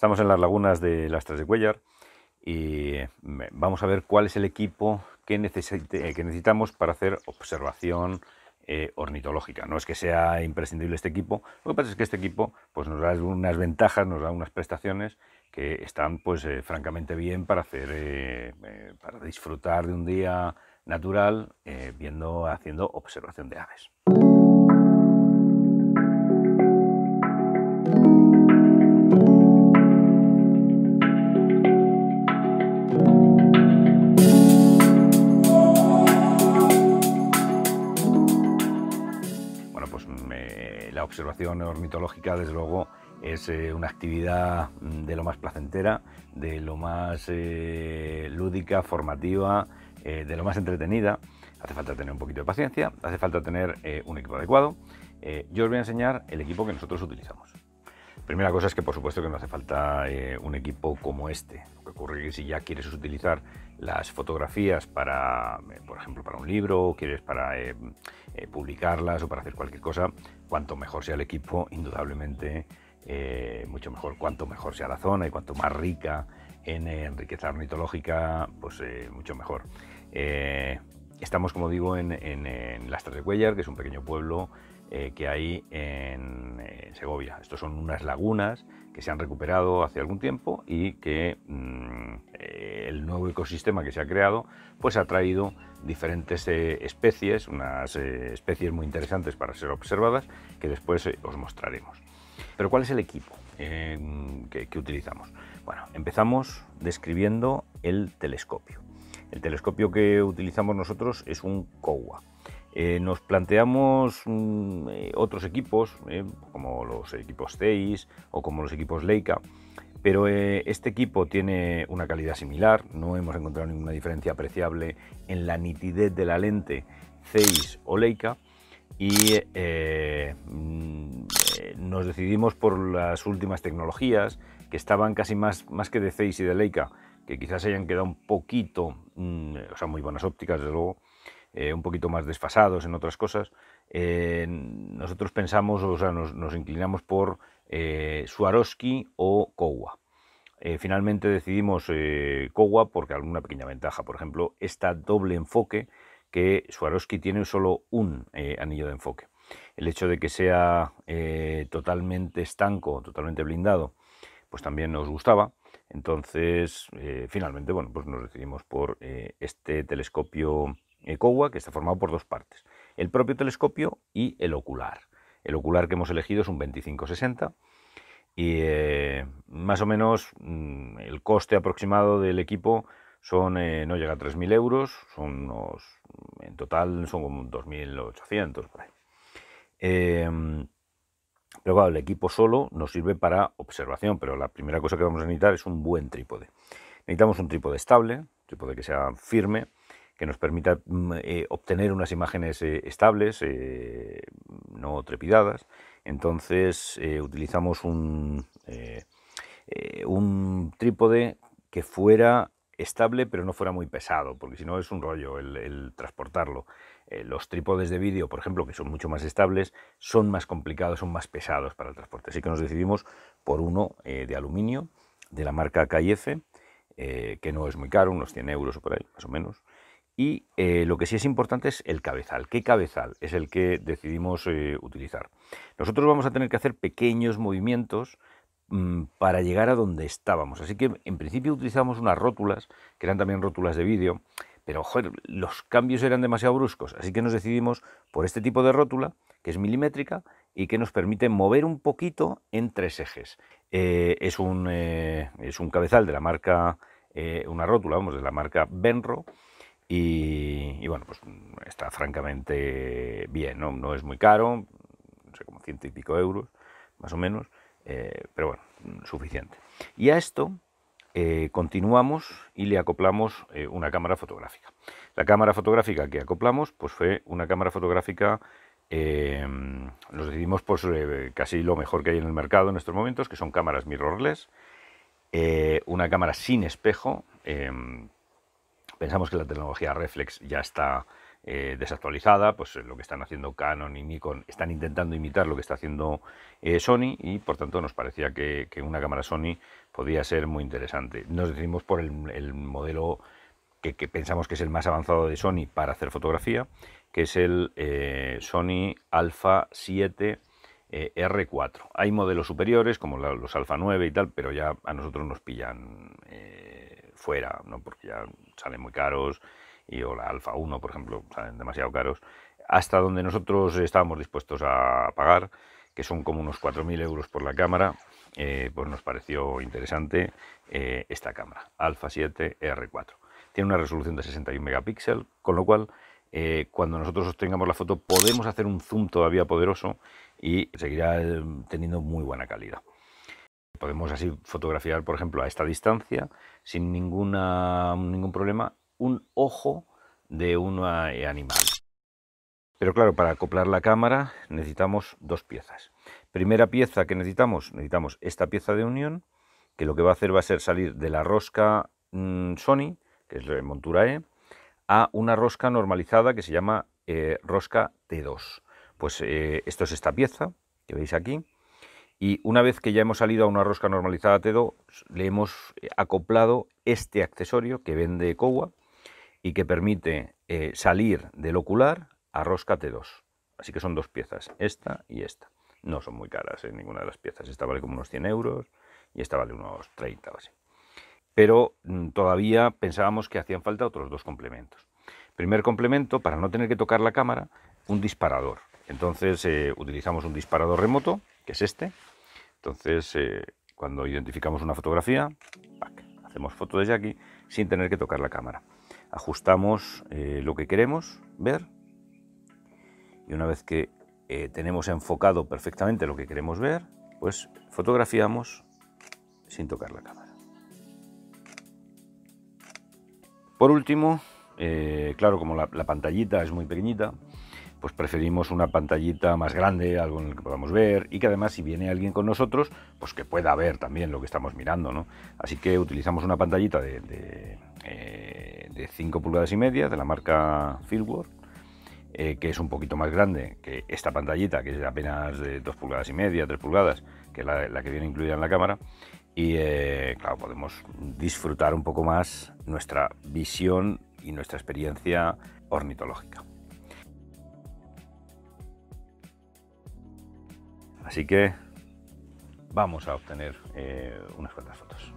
Estamos en las lagunas de las Tres de Cuellar y vamos a ver cuál es el equipo que, necesitamos para hacer observación eh, ornitológica. No es que sea imprescindible este equipo, lo que pasa es que este equipo pues, nos da unas ventajas, nos da unas prestaciones que están pues eh, francamente bien para hacer eh, para disfrutar de un día natural viendo haciendo observación de aves. Observación ornitológica, desde luego, es eh, una actividad mm, de lo más placentera, de lo más eh, lúdica, formativa, eh, de lo más entretenida. Hace falta tener un poquito de paciencia, hace falta tener un equipo adecuado. yo os voy a enseñar el equipo que nosotros utilizamos. Primera cosa es que por supuesto que no hace falta un equipo como este. Lo que ocurre es que si ya quieres utilizar las fotografías para, por ejemplo, para un libro, o quieres para publicarlas o para hacer cualquier cosa, cuanto mejor sea el equipo, indudablemente eh, mucho mejor. Cuanto mejor sea la zona y cuanto más rica en eh, riqueza ornitológica, pues eh, mucho mejor. Estamos, como digo, en, Las Tres de Cuellar, que es un pequeño pueblo que hay en, Segovia. Estos son unas lagunas que se han recuperado hace algún tiempo y que mm, el nuevo ecosistema que se ha creado pues ha traído diferentes eh, especies, unas eh, especies muy interesantes para ser observadas que después eh, os mostraremos. Pero ¿cuál es el equipo que, utilizamos? Bueno, empezamos describiendo el telescopio. El telescopio que utilizamos nosotros es un COWA. nos planteamos mm, otros equipos, como los equipos CEIS o como los equipos Leica, pero eh, este equipo tiene una calidad similar, no hemos encontrado ninguna diferencia apreciable en la nitidez de la lente Zeiss o Leica y eh, mm, nos decidimos por las últimas tecnologías que estaban casi más, más que de Zeiss y de Leica, que quizás hayan quedado un poquito, mm, o sea, muy buenas ópticas, desde luego, eh, un poquito más desfasados en otras cosas. nosotros pensamos, o sea, nos inclinamos por eh, Swarovski o Kowa. Eh, finalmente decidimos eh, Kowa porque alguna pequeña ventaja. Por ejemplo, esta doble enfoque que Swarovski tiene solo un eh, anillo de enfoque. El hecho de que sea totalmente estanco, totalmente blindado, pues también nos gustaba. Entonces, finalmente, bueno, pues nos decidimos por este telescopio Kowa que está formado por dos partes. El propio telescopio y el ocular. El ocular que hemos elegido es un 2560 y eh, más o menos mm, el coste aproximado del equipo son, eh, no llega a 3.000 euros, son unos, en total son como 2.800 por. Pero claro, el equipo solo nos sirve para observación, pero la primera cosa que vamos a necesitar es un buen trípode. Necesitamos un trípode estable, un trípode que sea firme, que nos permita mm, eh, obtener unas imágenes eh, estables, eh, no trepidadas. Entonces utilizamos un, un trípode que fuera estable pero no fuera muy pesado, porque si no es un rollo el, transportarlo. Los trípodes de vídeo, por ejemplo, que son mucho más estables, son más complicados, son más pesados para el transporte. Así que nos decidimos por uno de aluminio de la marca KIF, que no es muy caro, unos 100 euros o por ahí, más o menos. Y eh, lo que sí es importante es el cabezal. ¿Qué cabezal es el que decidimos eh, utilizar? Nosotros vamos a tener que hacer pequeños movimientos mm, para llegar a donde estábamos. Así que en principio utilizamos unas rótulas, que eran también rótulas de vídeo, pero los cambios eran demasiado bruscos, así que nos decidimos por este tipo de rótula, que es milimétrica y que nos permite mover un poquito en tres ejes. Eh, es, un, es, un, cabezal de la marca, una rótula, vamos, de la marca Benro, y, bueno, pues está francamente bien, ¿no? No es muy caro, no sé, como ciento y pico euros, más o menos, eh, pero bueno, suficiente. Y a esto eh, continuamos y le acoplamos eh, una cámara fotográfica. La cámara fotográfica que acoplamos pues fue una cámara fotográfica, nos decidimos pues casi lo mejor que hay en el mercado en estos momentos, que son cámaras mirrorless, una cámara sin espejo, Pensamos que la tecnología reflex ya está eh, desactualizada, pues lo que están haciendo Canon y Nikon están intentando imitar lo que está haciendo Sony y por tanto nos parecía que, una cámara Sony podía ser muy interesante. Nos decidimos por el, modelo que, pensamos que es el más avanzado de Sony para hacer fotografía, que es el Sony Alpha 7 eh, R4. Hay modelos superiores como los Alfa 9 y tal, pero ya a nosotros nos pillan eh, fuera, ¿no? porque ya salen muy caros, y o la Alfa 1, por ejemplo, salen demasiado caros, hasta donde nosotros estábamos dispuestos a pagar, que son como unos 4.000 euros por la cámara, eh, pues nos pareció interesante esta cámara, Alpha 7 R4. Tiene una resolución de 61 megapíxeles, con lo cual cuando nosotros obtengamos la foto podemos hacer un zoom todavía poderoso y seguirá eh, teniendo muy buena calidad. Podemos así fotografiar, por ejemplo, a esta distancia, sin ninguna, ningún problema, un ojo de un eh, animal. Pero claro, para acoplar la cámara necesitamos dos piezas. Primera pieza que necesitamos, necesitamos esta pieza de unión, que lo que va a hacer va a ser salir de la rosca mm, Sony, que es la montura E, a una rosca normalizada que se llama eh, rosca T2. Pues eh, esto es esta pieza que veis aquí. Y una vez que ya hemos salido a una rosca normalizada T2, le hemos acoplado este accesorio que vende Kowa y que permite eh, salir del ocular a rosca T2. Así que son dos piezas, esta y esta. No son muy caras en ninguna de las piezas. Esta vale como unos 100 euros y esta vale unos 30 o así. Pero mm, todavía pensábamos que hacían falta otros dos complementos. Primer complemento, para no tener que tocar la cámara, un disparador. Entonces eh, utilizamos un disparador remoto, que es este. Entonces, eh, cuando identificamos una fotografía, hacemos foto desde aquí sin tener que tocar la cámara. Ajustamos eh, lo que queremos ver y una vez que tenemos enfocado perfectamente lo que queremos ver, pues fotografiamos sin tocar la cámara. Por último, claro, como la pantallita es muy pequeñita, pues preferimos una pantallita más grande, algo en el que podamos ver y que además si viene alguien con nosotros, pues que pueda ver también lo que estamos mirando, ¿no? Así que utilizamos una pantallita de, 5 eh, pulgadas y media de la marca Fieldwork, eh, que es un poquito más grande que esta pantallita, que es apenas de 2 pulgadas y media, 3 pulgadas, que es la, que viene incluida en la cámara. Y eh, claro, podemos disfrutar un poco más nuestra visión y nuestra experiencia ornitológica. Así que vamos a obtener unas cuantas fotos.